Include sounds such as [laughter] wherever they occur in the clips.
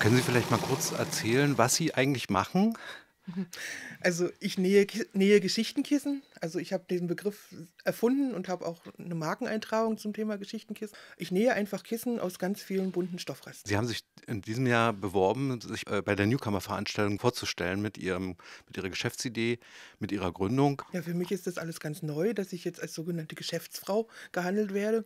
Können Sie vielleicht mal kurz erzählen, was Sie eigentlich machen? Also ich nähe, nähe Geschichtenkissen. Also ich habe diesen Begriff erfunden und habe auch eine Markeneintragung zum Thema Geschichtenkissen. Ich nähe einfach Kissen aus ganz vielen bunten Stoffresten. Sie haben sich in diesem Jahr beworben, sich äh, bei der Newcomer-Veranstaltung vorzustellen mit, ihrem, mit Ihrer Geschäftsidee, mit Ihrer Gründung. Ja, für mich ist das alles ganz neu, dass ich jetzt als sogenannte Geschäftsfrau gehandelt werde.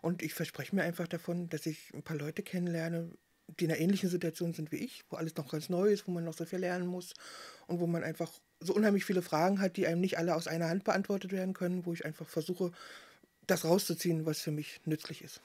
Und ich verspreche mir einfach davon, dass ich ein paar Leute kennenlerne, die in einer ähnlichen Situation sind wie ich, wo alles noch ganz neu ist, wo man noch so viel lernen muss und wo man einfach so unheimlich viele Fragen hat, die einem nicht alle aus einer Hand beantwortet werden können, wo ich einfach versuche, das rauszuziehen, was für mich nützlich ist.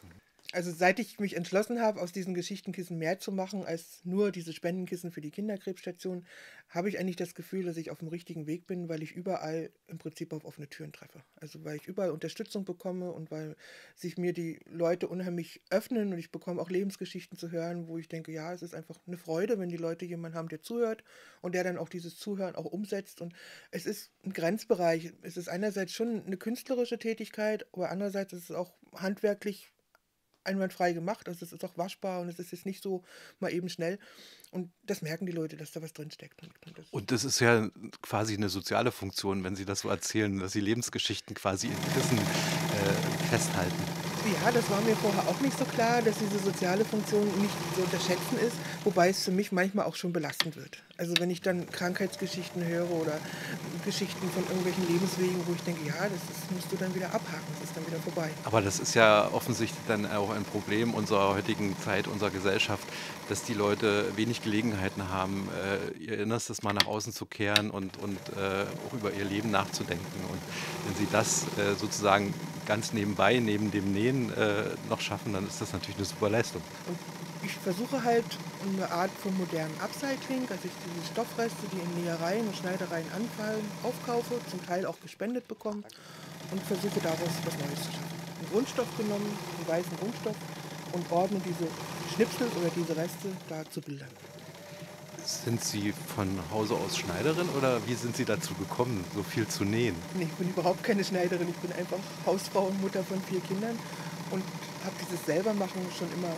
Also seit ich mich entschlossen habe, aus diesen Geschichtenkissen mehr zu machen als nur diese Spendenkissen für die Kinderkrebsstation, habe ich eigentlich das Gefühl, dass ich auf dem richtigen Weg bin, weil ich überall im Prinzip auf offene Türen treffe. Also weil ich überall Unterstützung bekomme und weil sich mir die Leute unheimlich öffnen und ich bekomme auch Lebensgeschichten zu hören, wo ich denke, ja, es ist einfach eine Freude, wenn die Leute jemanden haben, der zuhört und der dann auch dieses Zuhören auch umsetzt. Und es ist ein Grenzbereich. Es ist einerseits schon eine künstlerische Tätigkeit, aber andererseits ist es auch handwerklich einwandfrei gemacht. Also es ist auch waschbar und es ist jetzt nicht so mal eben schnell. Und das merken die Leute, dass da was drinsteckt. Und, das, und das ist ja quasi eine soziale Funktion, wenn Sie das so erzählen, dass Sie Lebensgeschichten quasi in Kissen äh, festhalten. Ja, das war mir vorher auch nicht so klar, dass diese soziale Funktion nicht zu unterschätzen ist, wobei es für mich manchmal auch schon belastend wird. Also wenn ich dann Krankheitsgeschichten höre oder Geschichten von irgendwelchen Lebenswegen, wo ich denke, ja, das ist, musst du dann wieder abhaken, das ist dann wieder vorbei. Aber das ist ja offensichtlich dann auch ein Problem unserer heutigen Zeit, unserer Gesellschaft, dass die Leute wenig Gelegenheiten haben, äh, ihr Innerstes mal nach außen zu kehren und, und äh, auch über ihr Leben nachzudenken. Und wenn sie das äh, sozusagen ganz nebenbei, neben dem Nähen äh, noch schaffen, dann ist das natürlich eine super Leistung. Ich versuche halt eine Art von modernem Upcycling, dass ich diese Stoffreste, die in Nähereien und Schneidereien anfallen, aufkaufe, zum Teil auch gespendet bekomme und versuche daraus was Neues zu schaffen. Einen Grundstoff genommen, einen weißen Grundstoff und ordne diese Schnipsel oder diese Reste da zu Bildern. Sind Sie von Hause aus Schneiderin oder wie sind Sie dazu gekommen, so viel zu nähen? Nee, ich bin überhaupt keine Schneiderin. Ich bin einfach Hausfrau und Mutter von vier Kindern und habe dieses Selbermachen schon immer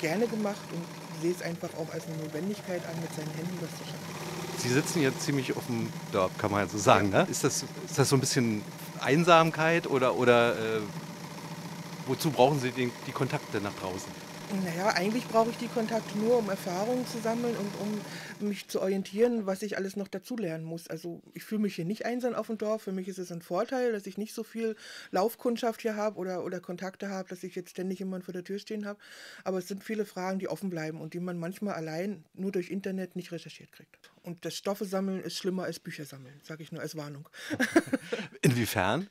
gerne gemacht und sehe es einfach auch als eine Notwendigkeit an, mit seinen Händen was zu schaffen. Sie sitzen jetzt ziemlich auf dem Dorf, kann man ja so sagen. Ne? Ist, das, ist das so ein bisschen Einsamkeit oder, oder äh, wozu brauchen Sie die, die Kontakte nach draußen? Naja, eigentlich brauche ich die Kontakte nur, um Erfahrungen zu sammeln und um mich zu orientieren, was ich alles noch dazulernen muss. Also ich fühle mich hier nicht einsam auf dem Dorf. Für mich ist es ein Vorteil, dass ich nicht so viel Laufkundschaft hier habe oder, oder Kontakte habe, dass ich jetzt ständig jemanden vor der Tür stehen habe. Aber es sind viele Fragen, die offen bleiben und die man manchmal allein nur durch Internet nicht recherchiert kriegt. Und das Stoffe sammeln ist schlimmer als Bücher sammeln, sage ich nur als Warnung. [laughs] Inwiefern?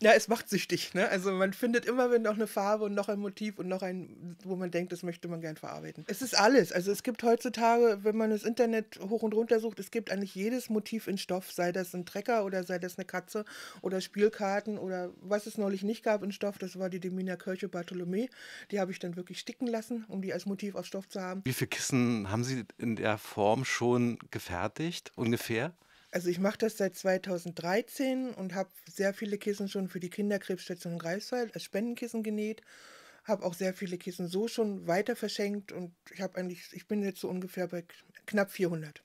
Ja, es macht süchtig. Ne? Also man findet immer wieder noch eine Farbe und noch ein Motiv und noch ein, wo man denkt, das möchte man gern verarbeiten. Es ist alles. Also es gibt heutzutage, wenn man das Internet hoch und runter sucht, es gibt eigentlich jedes Motiv in Stoff, sei das ein Trecker oder sei das eine Katze oder Spielkarten oder was es neulich nicht gab in Stoff, das war die Demina Kirche Bartholomä. Die habe ich dann wirklich sticken lassen, um die als Motiv auf Stoff zu haben. Wie viele Kissen haben Sie in der Form schon gefertigt, ungefähr? Also ich mache das seit 2013 und habe sehr viele Kissen schon für die Kinderkrebsstation in Greifswald als Spendenkissen genäht. Habe auch sehr viele Kissen so schon weiter verschenkt und ich habe eigentlich, ich bin jetzt so ungefähr bei knapp 400.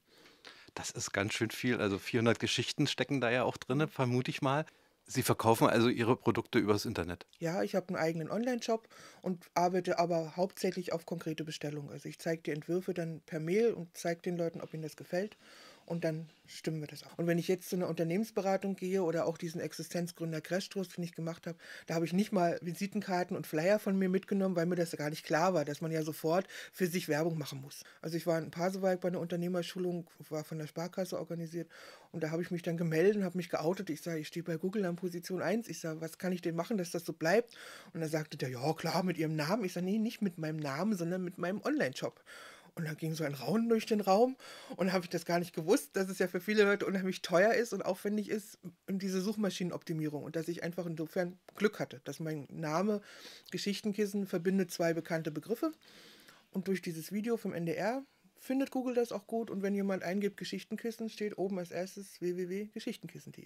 Das ist ganz schön viel. Also 400 Geschichten stecken da ja auch drin, vermute ich mal. Sie verkaufen also Ihre Produkte übers Internet? Ja, ich habe einen eigenen Online-Shop und arbeite aber hauptsächlich auf konkrete Bestellungen. Also ich zeige die Entwürfe dann per Mail und zeige den Leuten, ob ihnen das gefällt und dann stimmen wir das auch. Und wenn ich jetzt zu einer Unternehmensberatung gehe oder auch diesen Existenzgründer Crashtrost, den ich gemacht habe, da habe ich nicht mal Visitenkarten und Flyer von mir mitgenommen, weil mir das gar nicht klar war, dass man ja sofort für sich Werbung machen muss. Also ich war in Pasewalk bei einer Unternehmerschulung, war von der Sparkasse organisiert und da habe ich mich dann gemeldet und habe mich geoutet. Ich sage, ich stehe bei Google an Position 1. Ich sage, was kann ich denn machen, dass das so bleibt? Und er sagte der, ja klar, mit Ihrem Namen. Ich sage, nee, nicht mit meinem Namen, sondern mit meinem Online-Shop. Und da ging so ein Raunen durch den Raum und habe ich das gar nicht gewusst, dass es ja für viele Leute unheimlich teuer ist und aufwendig ist, diese Suchmaschinenoptimierung. Und dass ich einfach insofern Glück hatte, dass mein Name Geschichtenkissen verbindet zwei bekannte Begriffe. Und durch dieses Video vom NDR findet Google das auch gut. Und wenn jemand eingibt Geschichtenkissen, steht oben als erstes www.geschichtenkissen.de.